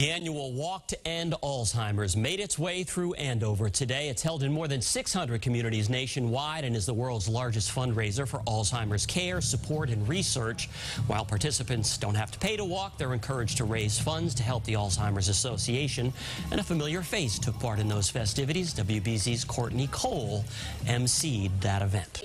The annual Walk to End Alzheimer's made its way through Andover today. It's held in more than 600 communities nationwide and is the world's largest fundraiser for Alzheimer's care, support, and research. While participants don't have to pay to walk, they're encouraged to raise funds to help the Alzheimer's Association. And a familiar face took part in those festivities. WBZ's Courtney Cole emceed that event.